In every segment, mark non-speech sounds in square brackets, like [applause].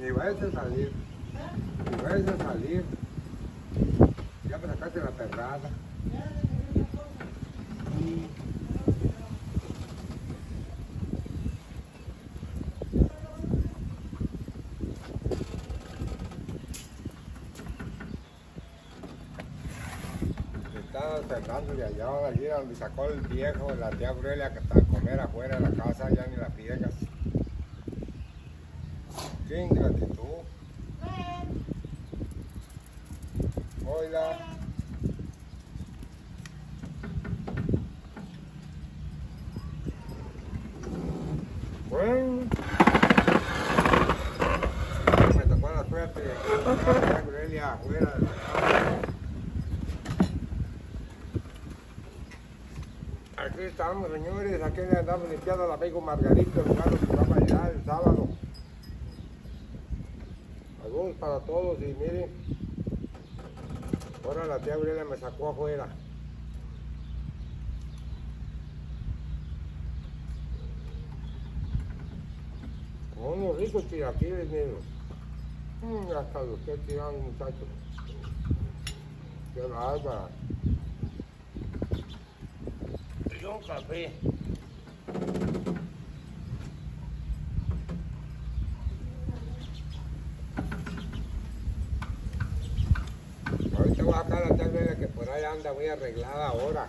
Ni vayas a salir. Ni vayas a salir. Ya me sacaste la perrada. Cerrando de allá, allí donde sacó el viejo, la tía Aurelia que está a comer afuera de la casa, ya ni la friegas. Qué ingratitud. Hola. Bueno. Me tocó la suerte la la. Aquí estamos, señores. Aquí le andamos limpiando al amigo Margarito, el que va a el sábado. Todos y miren. Ahora la tía Aurelia me sacó afuera. Con unos ricos chilaquiles, miren. Mm, hasta los que tiran, muchachos. Qué bárbara. Y un café. Ahorita voy a sacar a la tía que por ahí muy arreglada ahora.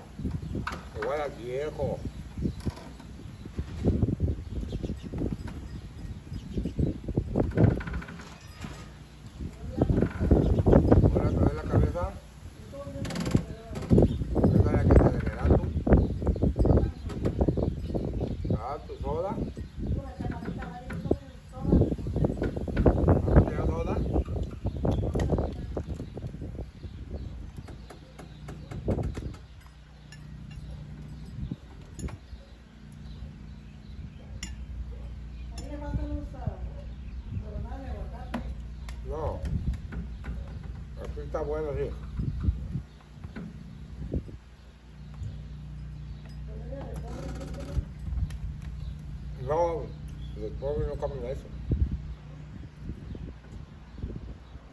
Igual al viejo. Ahora trae la cabeza. Esa es la que se le da tú. Ah, tu soda. Ah, ¿tienes soda? No. Aquí está bueno, sí. No, los pobres no comen eso.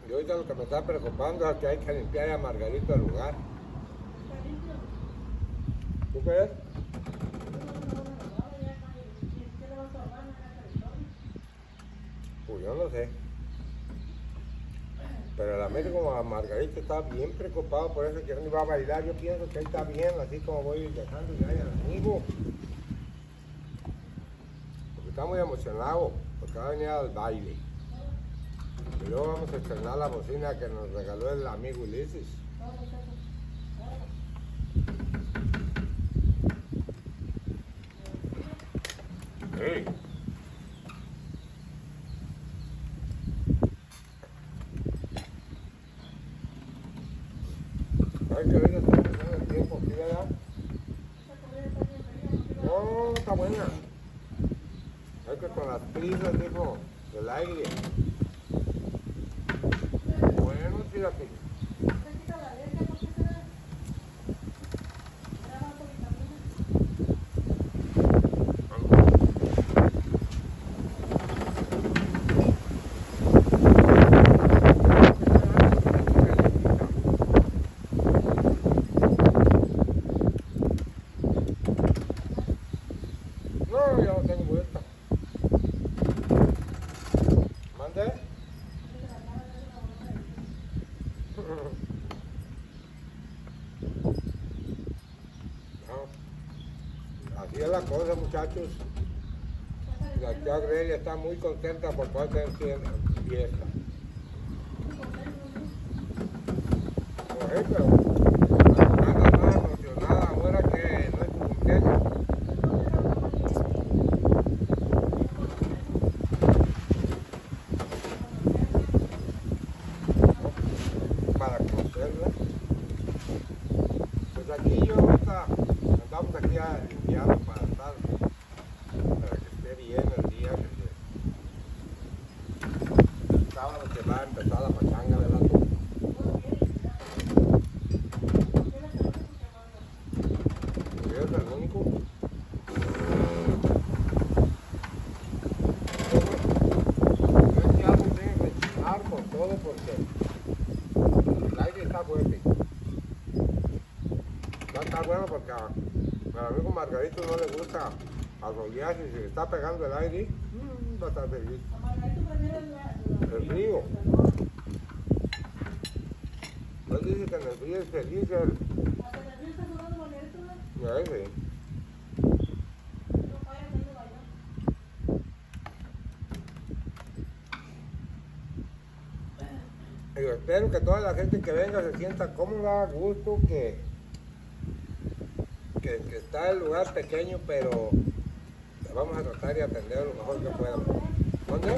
Y ahorita lo que me está preocupando que hay que limpiar a Margarito el lugar. ¿Tú crees? Pues yo no sé. Pero la mente como a Margarita está bien preocupado por eso que no iba a bailar. Yo pienso que él está bien, así como voy dejando ya al amigo. Porque está muy emocionado, porque va a venir al baile. Y luego vamos a estrenar la bocina que nos regaló el amigo Ulises. Hey. Ay, que ahorita está pasando el tiempo aquí, ¿verdad? No, está buena. Es que con las prisas, dijo, del aire. Fíjate. No, yo no tengo vuelta. ¿Mande? Así es la cosa, muchachos. La tía Aurelia está muy contenta por poder tener fie- fiesta pero anda más emocionada ahora que no es tu cumpleaños. para conocerla. Pues aquí yo ahorita andamos aquí a limpiando para estar, para que esté bien el día que se- el sábado que va a empezar la pachanga, ¿verdad? tú? Al amigo Margarito no le gusta asolearse, si le está pegando el aire, mm, va a estar feliz. El frío. Él dice que en el frío es feliz él. Ya. Yo espero que toda la gente que venga se sienta cómoda, a gusto, que, que está el lugar pequeño, pero vamos a tratar de atender lo mejor que podamos. ¿Dónde?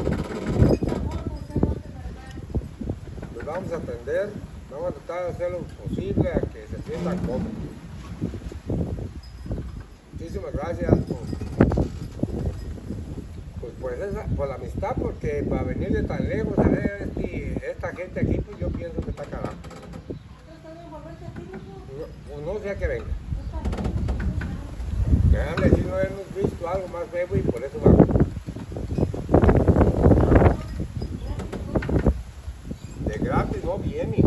Pues vamos a atender, vamos a tratar de hacer lo posible a que se sientan cómodos. Muchísimas gracias por, pues, por, la amistad, porque para venir de tan lejos a ver este, esta gente aquí, pues yo pienso que está carajo. No, no sé a qué venga. Que han de no hemos algo más nuevo y por eso vamos. De gratis no viene.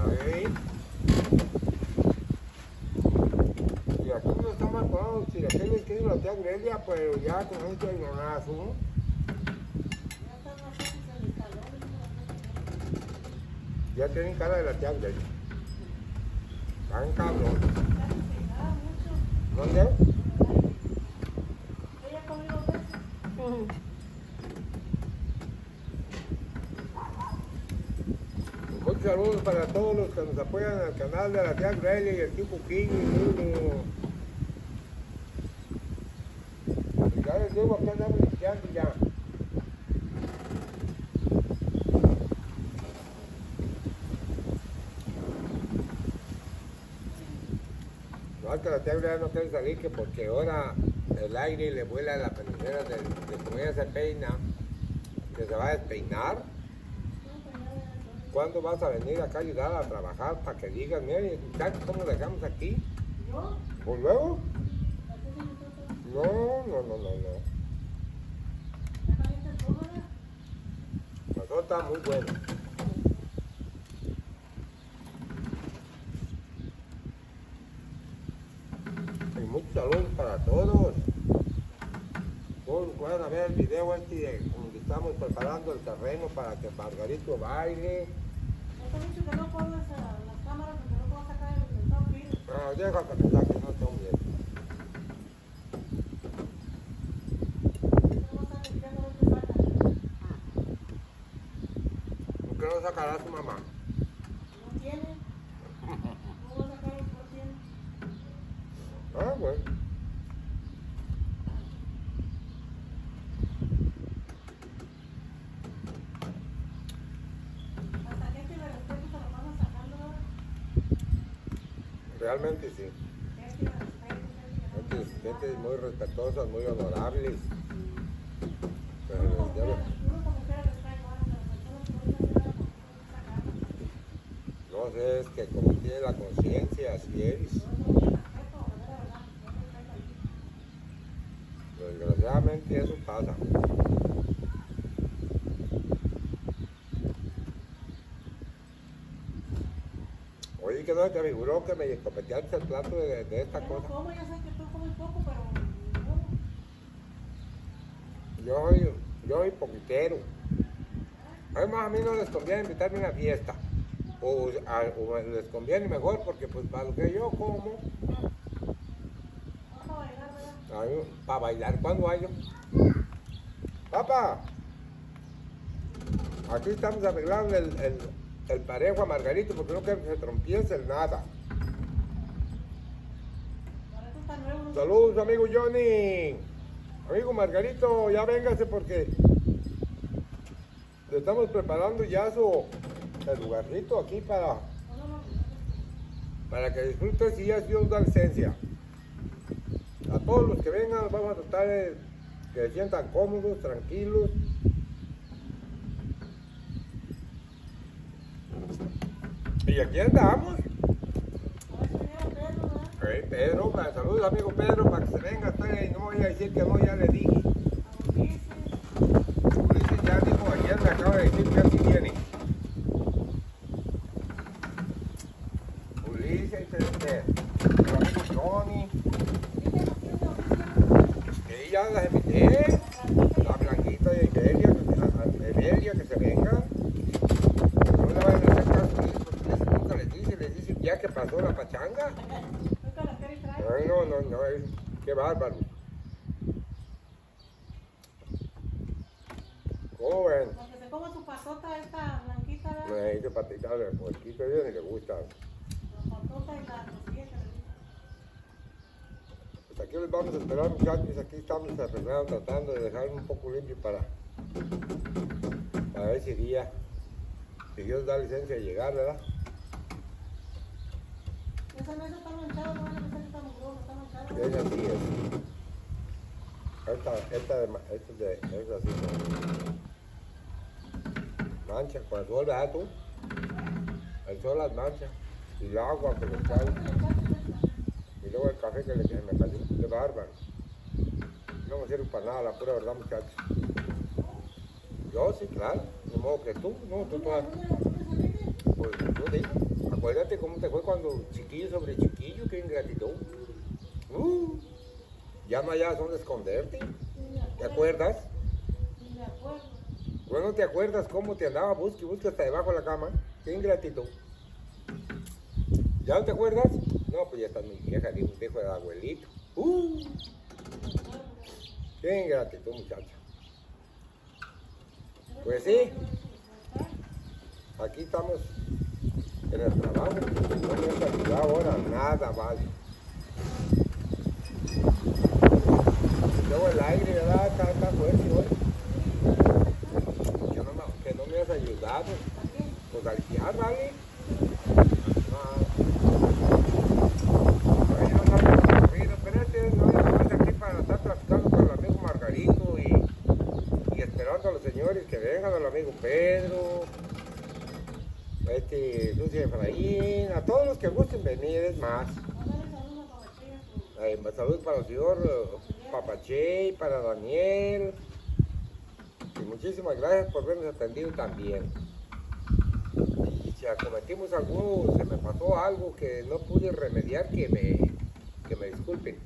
Ahí. Y aquí no estamos acordados si aquel que iba a la Grelia, pero ya con este ignorazo, ¿no? Ya tienen cara de la tía Grelia. Están cabrón. ¿Dónde? Muchos saludos para todos los que nos apoyan al canal de la tía Grelia y el tipo King y. Ya les digo, aquí andamos ya. No, que la tía Grelia no quiere salir que porque ahora el aire le vuela a la peluquera de, de se peina, que se va a despeinar. ¿Cuándo vas a venir acá a ayudar a trabajar para que digan, mire, muchachos, ¿cómo dejamos aquí? ¿Pues luego? No, no, no, no, no. Nosotros está muy bueno. Y muchos saludos para todos. Puedan ver el video este de donde estamos preparando el terreno para que Margarito baile. No, deja que me saque, no tengo miedo. ¿Por qué no sacará a su mamá? Ah, bueno. Realmente sí. Gente, muy respetuosas, muy ya ve- no sé, es que como tiene la conciencia, así es. Desgraciadamente eso pasa. Que no te figuró que me copeteaste el plato de, de esta cosa. Yo soy, yo soy poquitero. Además, a mí no les conviene invitarme a una fiesta. O, a- o les conviene mejor porque pues para lo que yo como, a mí, para bailar, ¿cuándo hay yo? Papá, aquí estamos arreglando el, el, el parejo a Margarito porque no que se trompiece el nada. Saludos, amigo Johnny. Amigo Margarito, ya véngase porque le estamos preparando ya su el aquí para, para que disfrute si ya Dios da licencia. A todos los que vengan vamos a tratar de que se sientan cómodos, tranquilos. Y aquí andamos. Eh, Pedro, para- saludos amigo Pedro, para que se venga ahí y no vaya a decir que no, ya le dije. Ulises ya dijo ayer, me acaba de decir que así viene. dice este, el amigo Johnny. Que ya las invité. La Blanquita y Iberia, que, Iberia, que se venga. No le vayan a hacer caso a ellos, porque les- nunca les dice, les dice ya que pasó la pachanga. Ay, no, no, no, qué bárbaro. ¿Cómo ven? Porque se come su patota esta blanquita, Me ¿verdad? dice patita de puerquito, ellos ni le gusta. La patota y la gusta. Pues aquí les vamos a esperar muchachos, aquí estamos arreglando, tratando de dejar un poco limpio para, para ver si día, si Dios da licencia de llegar, ¿verdad? Esa mesa está manchada, no van a pensar que está mugrosa, está manchada. Es así, es. Esta, esta, esta de, es así. ¿no? Mancha, con el sol, ¿verdad tú? El sol las mancha. Y el agua que le cae. Y luego el café que, le, que me cayó. De bárbaro. No me sirve para nada, la pura verdad, muchachos. Yo sí, claro. De modo que tú, no, tú, tú, pues tú di. Acuérdate cómo te fue cuando chiquillo sobre chiquillo, qué ingratitud. Uh, ya no hayas dónde esconderte. ¿Te acuerdas? Bueno, ¿te acuerdas cómo te andaba busque busque hasta debajo de la cama? Qué ingratitud. ¿Ya no te acuerdas? No, pues ya estás muy vieja, dijo un viejo del abuelito. Uh, qué ingratitud, muchacha. Pues sí, aquí estamos en el trabajo. No has ayudado ahora, nada vale. Luego el aire, ¿verdad? Está, está fuerte hoy. Que no, me, que no me has ayudado. Pues al guiar, ¿vale? Señores que vengan, al amigo Pedro, este, Lucia Efraín, a todos los que gusten venir, es más. Eh, saludos para el señor eh, Papachey, para Daniel. Y muchísimas gracias por habernos atendido también. Y si acometimos algo, se me pasó algo que no pude remediar, que me, que me disculpen.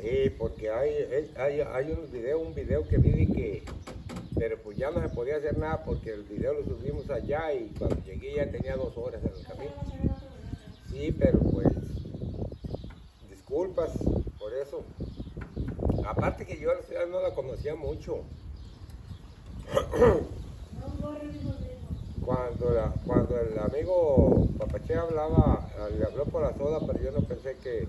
Sí, porque hay, hay, hay un video, un video que vi que, pero pues ya no se podía hacer nada porque el video lo subimos allá y cuando llegué ya tenía dos horas en el camino. Sí, pero pues, disculpas por eso. Aparte que yo a la ciudad no la conocía mucho. [coughs] Cuando, la- cuando el amigo Papache hablaba, le habló por la soda, pero yo no pensé que,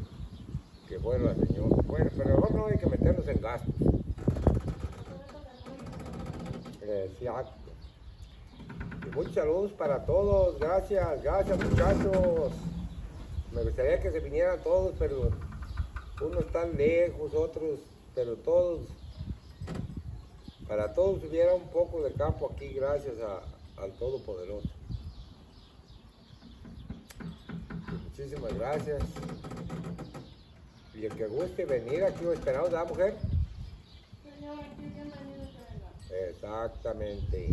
que fuera la señora. Bueno, pero no hay que meternos en gastos. Exacto. Y muchos saludos para todos. Gracias, gracias muchachos. Me gustaría que se vinieran todos, pero unos están lejos, otros, pero todos, para todos hubiera un poco de campo aquí gracias a- al Todopoderoso. Y muchísimas gracias. Y el que guste venir aquí o esperamos, ¿verdad mujer? Exactamente.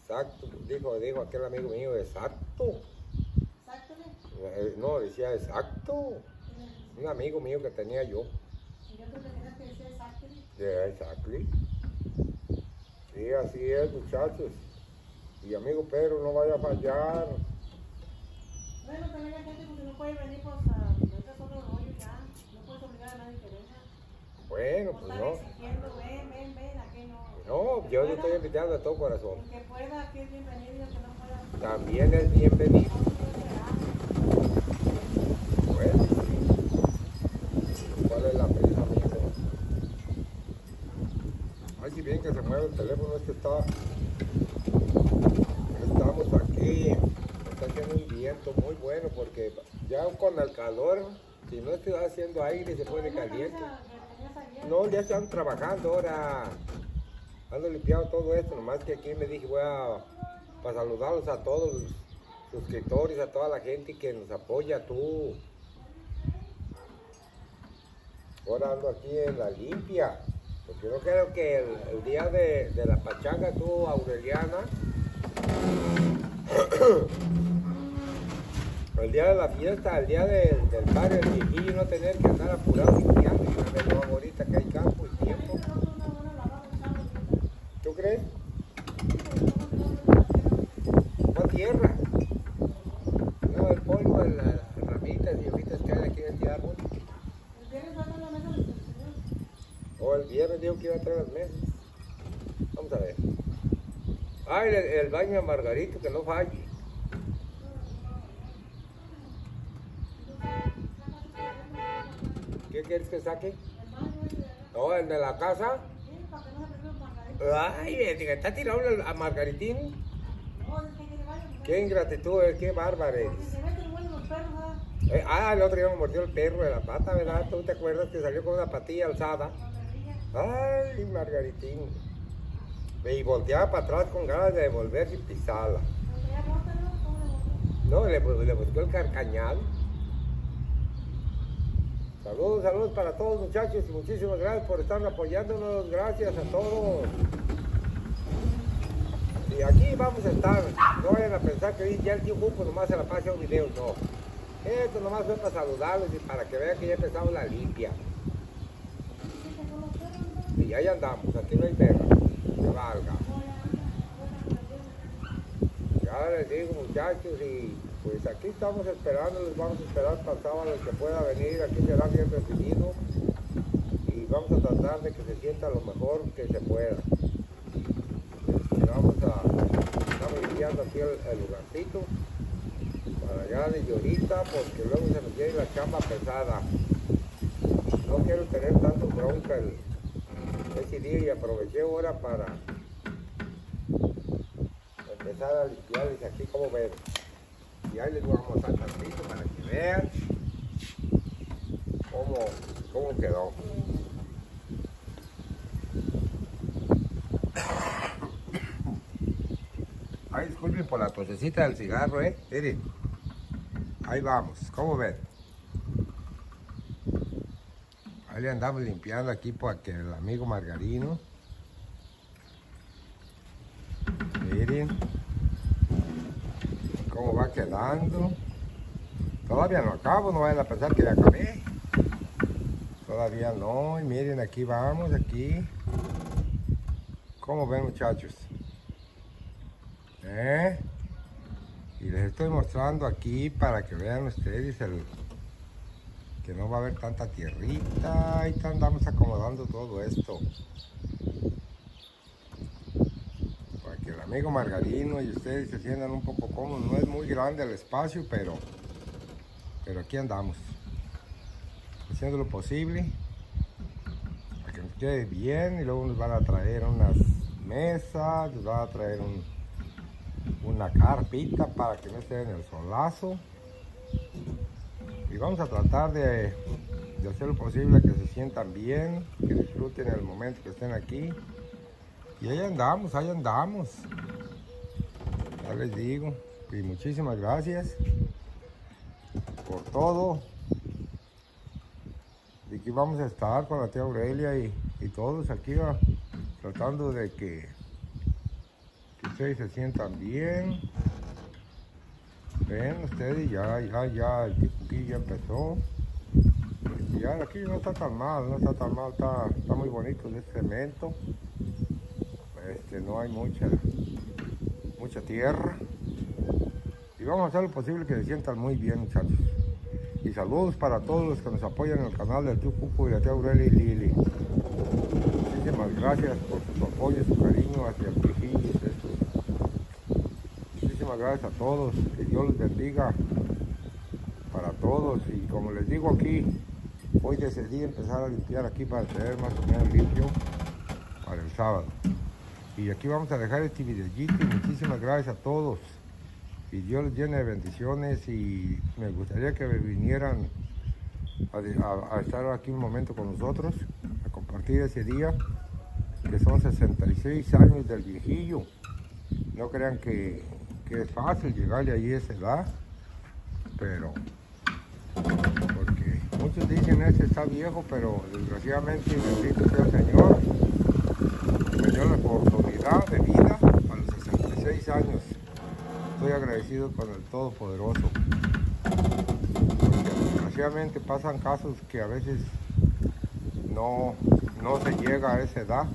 Exacto, dijo, dijo aquel amigo mío, exacto. Eh, No, decía exacto. Un amigo mío que tenía yo. Yeah, exactly. Sí, así es, muchachos. Y amigo Pedro, no vaya a fallar. Bueno, también hay gente que no puede venir, pues, a meter solo rollo ya. No puedes obligar a nadie que venga. Bueno, No pues no. exigiendo, ven, ven, ven, aquí no. Yo le estoy invitando de todo corazón. El que pueda, aquí es bienvenido, y el que no pueda, También es bienvenido. Bueno, ¿cuál es la prisa, amigo? Ay, si bien que se mueve el teléfono, es que está. Estamos aquí. Está haciendo un viento muy bueno porque ya con el calor, si no estoy haciendo aire, se pone caliente. No, ya están trabajando ahora. Ando limpiando todo esto, nomás que aquí me dije voy a para saludarlos a todos los suscriptores, a toda la gente que nos apoya, tú. Ahora ando aquí en la limpia, porque yo creo que el, día de, de la pachanga tú, Aureliana, [coughs] El día de la fiesta, el día del, barrio, el viejillo no tener que andar apurado. Y que hay campo y tiempo. ¿Tú crees? No tierra. No, el polvo, el- las ramitas y hojitas que hay aquí en este árbol. O el viernes dijo que iba a traer las mesas. Vamos a ver. Ah, el, baño de Margarito, que no falle. ¿Qué quieres que saque? No, el de la casa. Ay, que está tirado a Margaritín. Qué ingratitud, eh, qué bárbaro. Eh, ah, el otro día me mordió el perro de la pata, ¿verdad? ¿Tú te acuerdas que salió con una patilla alzada? Ay, Margaritín. Y volteaba para atrás con ganas de devolverse y pisarla. No, le, buscó el carcañal. Saludos, saludos para todos muchachos y muchísimas gracias por estar apoyándonos. Gracias a todos. Y aquí vamos a estar. No vayan a pensar que ya el tío Cuco nomás se la pasa un video, no. Esto nomás fue para saludarlos y para que vean que ya empezamos la limpia. Y ahí andamos, aquí no hay perra. Que valga. Ya les digo muchachos y pues aquí estamos esperando, les vamos a esperar el sábado el que pueda venir, aquí será bien recibido y vamos a tratar de que se sienta lo mejor que se pueda. Vamos a, estamos limpiando aquí el, el lugarcito para allá de llorita porque luego se nos viene la chamba pesada. No quiero tener tanto bronca el, día y aproveché ahora para empezar a limpiarles aquí como ven. Y ahí les voy a mostrar tantito para que vean cómo, cómo quedó. Ay, disculpen por la tosecita del cigarro, eh. Miren. Ahí vamos, ¿cómo ven? Le andamos limpiando aquí para que el amigo Margarino. Miren cómo va quedando. Todavía no acabo, no vayan a pensar que ya acabé. Todavía no, y miren, aquí vamos, aquí. ¿Cómo ven muchachos? ¿Eh? Y les estoy mostrando aquí para que vean ustedes el, que no va a haber tanta tierrita. Está, andamos acomodando todo esto. Para que el amigo Margarino y ustedes se sientan un poco cómodos. No es muy grande el espacio, pero, pero aquí andamos. Haciendo lo posible para que nos quede bien y luego nos van a traer unas mesas, nos van a traer un, una carpita para que no esté en el solazo y vamos a tratar de, de hacer lo posible que se sientan bien, que disfruten el momento que estén aquí. Y ahí andamos, ahí andamos. Ya les digo. Y muchísimas gracias por todo. Y aquí vamos a estar con la tía Aurelia y, y todos aquí ah, tratando de que, que ustedes se sientan bien. Ven ustedes, ya, ya, ya, el ticuquí ya empezó. Y ya aquí no está tan mal, no está tan mal, está, está muy bonito el cemento. Este, no hay mucha, mucha tierra. Y vamos a hacer lo posible que se sientan muy bien, muchachos. Y saludos para todos los que nos apoyan en el canal del Tío Cuco y la tía Aurelia y Lili. Muchísimas gracias por su apoyo, su cariño hacia el viejillo. Gracias a todos. Que Dios los bendiga para todos. Y como les digo aquí, hoy decidí empezar a limpiar aquí para tener más o menos limpio para el sábado. Y aquí vamos a dejar este videito y muchísimas gracias a todos. Y Dios les llene de bendiciones y me gustaría que vinieran a- a estar aquí un momento con nosotros, a compartir ese día, que son 66 años del viejillo. No crean que, que es fácil llegarle ahí a esa edad, pero porque muchos dicen este está viejo, pero desgraciadamente bendito sea el Señor, me dio la oportunidad de vida a los 66 años. Estoy agradecido con el Todopoderoso. Porque desgraciadamente pasan casos que a veces no, no se llega a esa edad.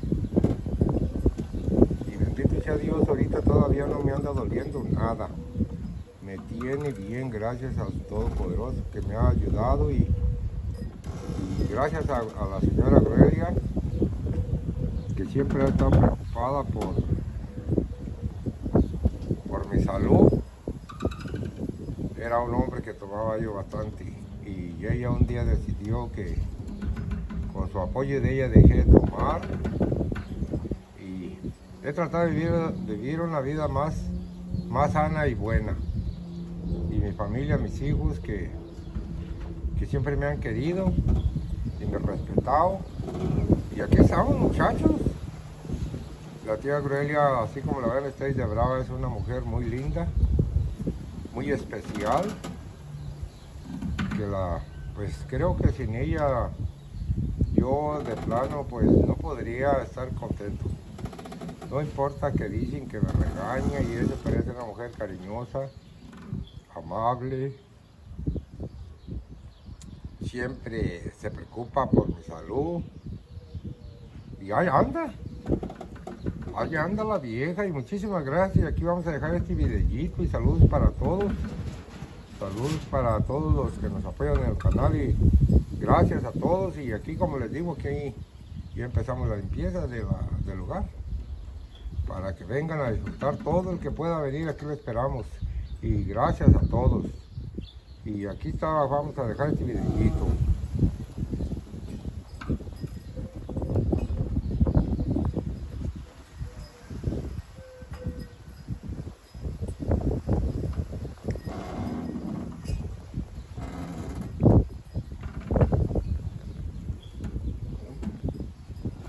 Bendito sea Dios, ahorita todavía no me anda doliendo nada. Me tiene bien, gracias al Todopoderoso que me ha ayudado y, gracias a, a la señora Gloria que siempre ha estado preocupada por, por mi salud. Era un hombre que tomaba yo bastante y ella un día decidió que con su apoyo de ella dejé de tomar he tratado de vivir, una vida más, más sana y buena. Y mi familia, mis hijos que, que siempre me han querido y me han respetado. Y aquí estamos muchachos. La tía Gruelia, así como la ven ustedes de Brava, es una mujer muy linda, muy especial. Que la, pues creo que sin ella yo de plano pues no podría estar contento. No importa que dicen que me regaña y eso, pero una mujer cariñosa, amable, siempre se preocupa por mi salud. Y ahí anda, ahí anda la vieja y muchísimas gracias. Aquí vamos a dejar este videíto y saludos para todos. Saludos para todos los que nos apoyan en el canal y gracias a todos. Y aquí como les digo, aquí ya empezamos la limpieza del lugar. Para que vengan a disfrutar todo el que pueda venir, aquí lo esperamos. Y gracias a todos. Y aquí está, vamos a dejar este videíto.